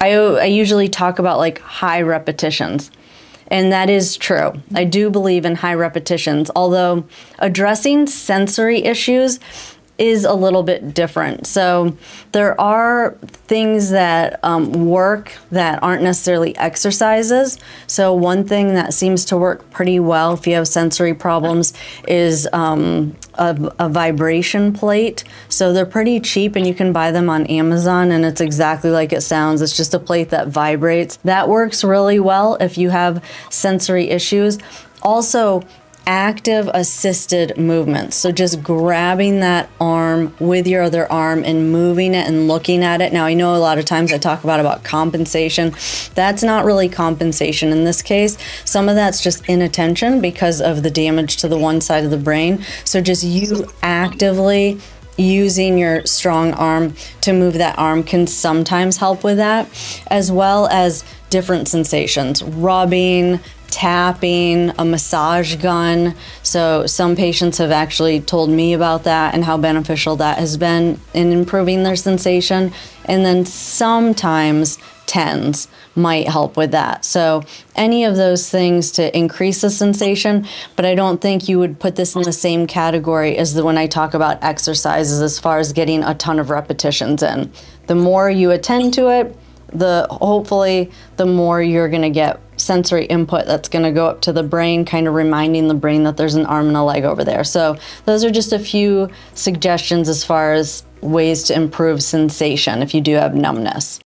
I, I usually talk about like high repetitions. And that is true. I do believe in high repetitions, although addressing sensory issues is a little bit different. So there are things that um, work that aren't necessarily exercises. So one thing that seems to work pretty well if you have sensory problems is um, a, a, vibration plate. So they're pretty cheap and you can buy them on Amazon and it's exactly like it sounds. It's just a plate that vibrates. That works really well if you have sensory issues. Also, active assisted movements. So just grabbing that arm with your other arm and moving it and looking at it. Now I know a lot of times I talk about about compensation. That's not really compensation in this case. Some of that's just inattention because of the damage to the one side of the brain. So just you actively using your strong arm to move that arm can sometimes help with that, as well as different sensations, rubbing, tapping, a massage gun. So, some patients have actually told me about that and how beneficial that has been in improving their sensation. And then sometimes TENS might help with that. So, any of those things to increase the sensation, but I don't think you would put this in the same category as the when I talk about exercises as far as getting a ton of repetitions in. The more you attend to it, the hopefully the more you're going to get sensory input that's going to go up to the brain kind of reminding the brain that there's an arm and a leg over there. So those are just a few suggestions as far as ways to improve sensation if you do have numbness